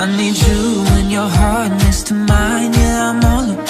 I need you and your heart next to mine, yeah, I'm all about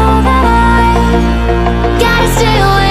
Gotta stay away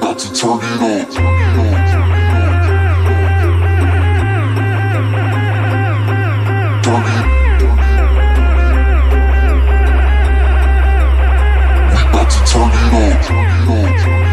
Got to turn it on. Turn it on. turn it on.